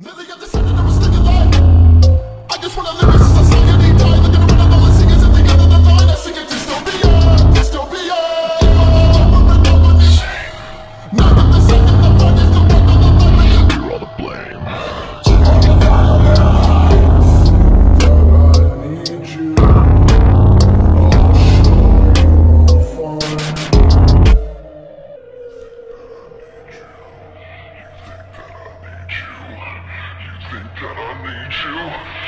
Lily got the think that I need you?